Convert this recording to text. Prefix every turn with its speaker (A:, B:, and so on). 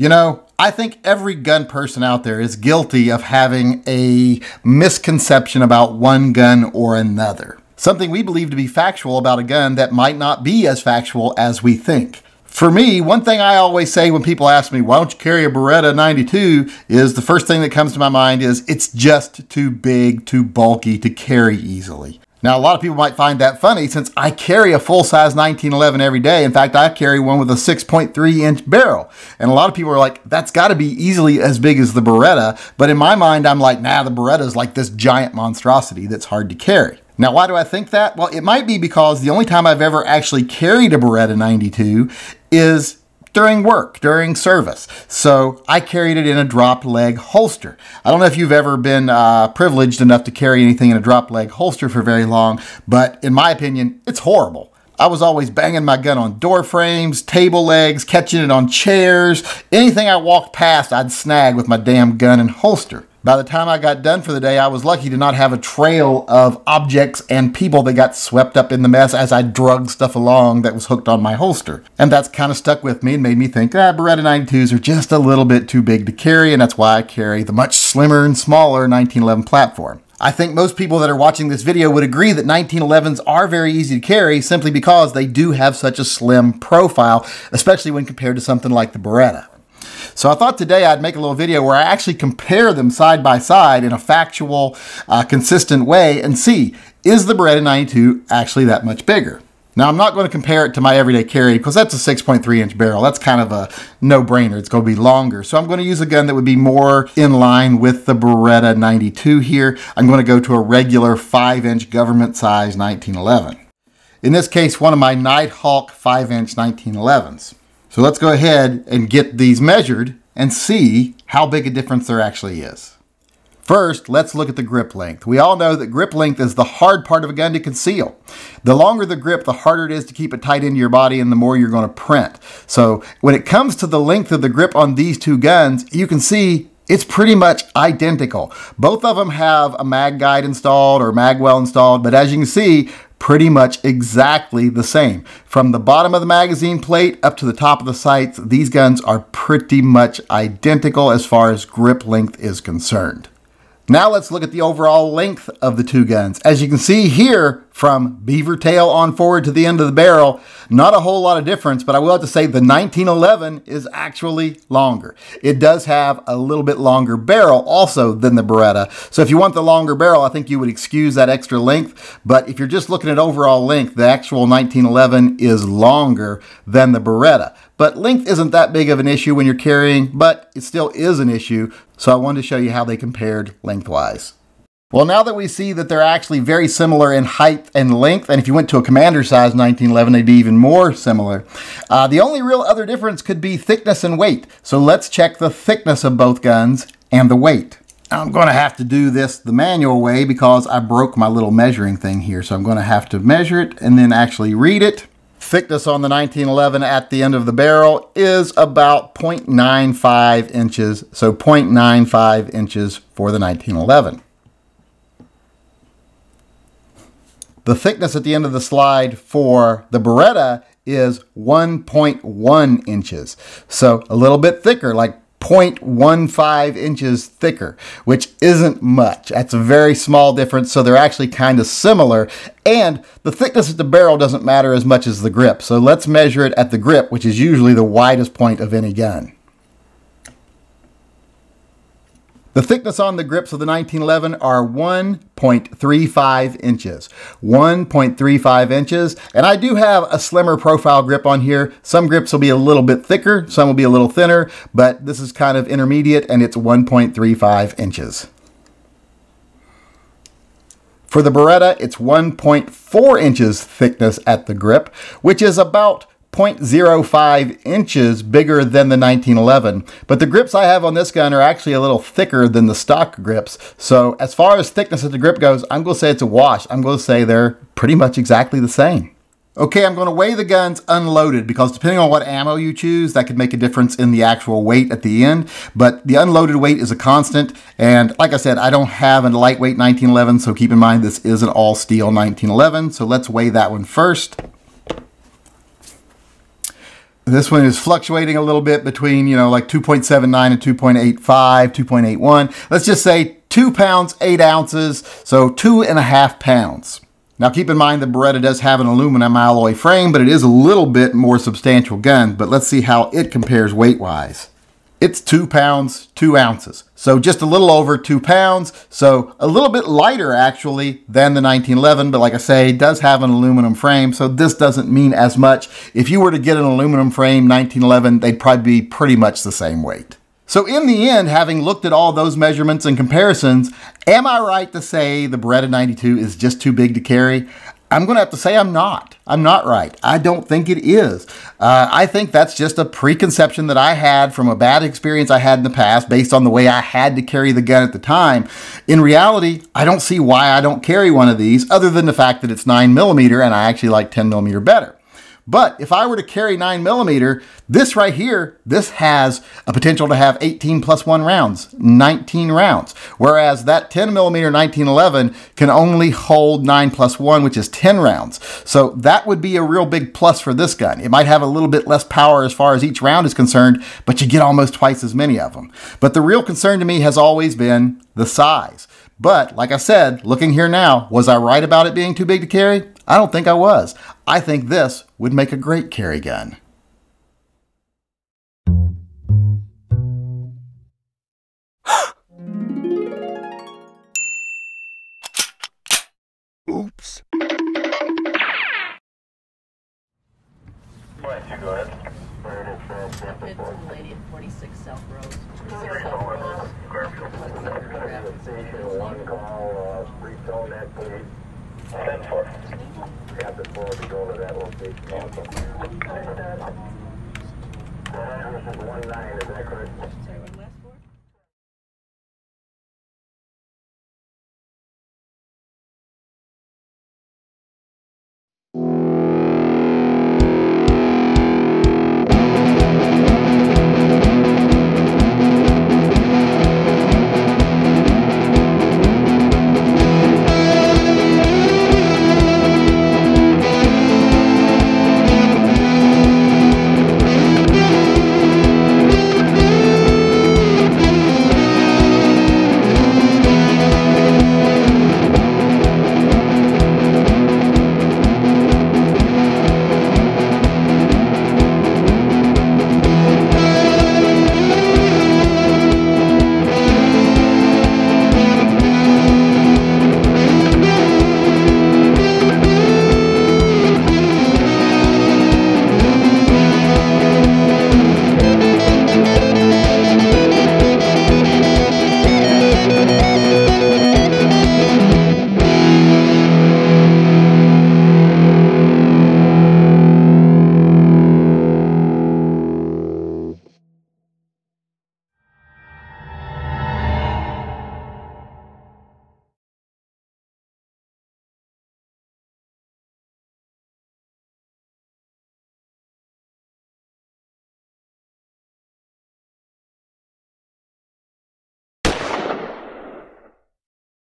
A: You know, I think every gun person out there is guilty of having a misconception about one gun or another. Something we believe to be factual about a gun that might not be as factual as we think. For me, one thing I always say when people ask me, why don't you carry a Beretta 92, is the first thing that comes to my mind is it's just too big, too bulky to carry easily. Now, a lot of people might find that funny since I carry a full size 1911 every day. In fact, I carry one with a 6.3 inch barrel. And a lot of people are like, that's got to be easily as big as the Beretta. But in my mind, I'm like, nah, the Beretta is like this giant monstrosity that's hard to carry. Now, why do I think that? Well, it might be because the only time I've ever actually carried a Beretta 92 is during work, during service. So I carried it in a drop leg holster. I don't know if you've ever been uh, privileged enough to carry anything in a drop leg holster for very long, but in my opinion, it's horrible. I was always banging my gun on door frames, table legs, catching it on chairs. Anything I walked past, I'd snag with my damn gun and holster. By the time I got done for the day, I was lucky to not have a trail of objects and people that got swept up in the mess as I drugged stuff along that was hooked on my holster. And that's kind of stuck with me and made me think, ah, Beretta 92s are just a little bit too big to carry, and that's why I carry the much slimmer and smaller 1911 platform. I think most people that are watching this video would agree that 1911s are very easy to carry simply because they do have such a slim profile, especially when compared to something like the Beretta. So I thought today I'd make a little video where I actually compare them side by side in a factual, uh, consistent way and see, is the Beretta 92 actually that much bigger? Now, I'm not going to compare it to my everyday carry because that's a 6.3 inch barrel. That's kind of a no-brainer. It's going to be longer. So I'm going to use a gun that would be more in line with the Beretta 92 here. I'm going to go to a regular 5 inch government size 1911. In this case, one of my Nighthawk 5 inch 1911s. So let's go ahead and get these measured and see how big a difference there actually is. First, let's look at the grip length. We all know that grip length is the hard part of a gun to conceal. The longer the grip, the harder it is to keep it tight into your body and the more you're going to print. So when it comes to the length of the grip on these two guns, you can see it's pretty much identical. Both of them have a mag guide installed or magwell installed, but as you can see, pretty much exactly the same. From the bottom of the magazine plate up to the top of the sights, these guns are pretty much identical as far as grip length is concerned. Now let's look at the overall length of the two guns. As you can see here, from beaver tail on forward to the end of the barrel, not a whole lot of difference, but I will have to say the 1911 is actually longer. It does have a little bit longer barrel also than the Beretta. So if you want the longer barrel, I think you would excuse that extra length. But if you're just looking at overall length, the actual 1911 is longer than the Beretta. But length isn't that big of an issue when you're carrying, but it still is an issue. So I wanted to show you how they compared lengthwise. Well, now that we see that they're actually very similar in height and length, and if you went to a commander size 1911, they'd be even more similar. Uh, the only real other difference could be thickness and weight. So let's check the thickness of both guns and the weight. I'm going to have to do this the manual way because I broke my little measuring thing here. So I'm going to have to measure it and then actually read it. Thickness on the 1911 at the end of the barrel is about 0.95 inches. So 0.95 inches for the 1911. The thickness at the end of the slide for the Beretta is 1.1 inches. So a little bit thicker, like 0.15 inches thicker, which isn't much. That's a very small difference, so they're actually kind of similar. And the thickness of the barrel doesn't matter as much as the grip. So let's measure it at the grip, which is usually the widest point of any gun. The thickness on the grips of the 1911 are 1.35 inches. 1.35 inches. And I do have a slimmer profile grip on here. Some grips will be a little bit thicker, some will be a little thinner, but this is kind of intermediate and it's 1.35 inches. For the Beretta, it's 1.4 inches thickness at the grip, which is about 0.05 inches bigger than the 1911. But the grips I have on this gun are actually a little thicker than the stock grips. So as far as thickness of the grip goes, I'm going to say it's a wash. I'm going to say they're pretty much exactly the same. Okay, I'm going to weigh the guns unloaded because depending on what ammo you choose, that could make a difference in the actual weight at the end. But the unloaded weight is a constant. And like I said, I don't have a lightweight 1911, so keep in mind this is an all steel 1911. So let's weigh that one first. This one is fluctuating a little bit between, you know, like 2.79 and 2.85, 2.81. Let's just say two pounds, eight ounces, so two and a half pounds. Now keep in mind the Beretta does have an aluminum alloy frame, but it is a little bit more substantial gun, but let's see how it compares weight-wise. It's two pounds, two ounces. So just a little over two pounds. So a little bit lighter actually than the 1911, but like I say, it does have an aluminum frame. So this doesn't mean as much. If you were to get an aluminum frame 1911, they'd probably be pretty much the same weight. So in the end, having looked at all those measurements and comparisons, am I right to say the Beretta 92 is just too big to carry? I'm going to have to say I'm not. I'm not right. I don't think it is. Uh, I think that's just a preconception that I had from a bad experience I had in the past based on the way I had to carry the gun at the time. In reality, I don't see why I don't carry one of these other than the fact that it's 9 millimeter and I actually like 10 millimeter better. But if I were to carry 9 millimeter, this right here, this has a potential to have 18 plus 1 rounds, 19 rounds. Whereas that 10 millimeter 1911 can only hold 9 plus 1, which is 10 rounds. So that would be a real big plus for this gun. It might have a little bit less power as far as each round is concerned, but you get almost twice as many of them. But the real concern to me has always been the size. But like I said, looking here now, was I right about it being too big to carry? I don't think I was. I think this would make a great carry gun.
B: Oops.
C: It's a lady at 46 South Road. 46 South Road.
D: Station one call, retone that please. Ten four. Captain four to go to that location one nine, is that correct?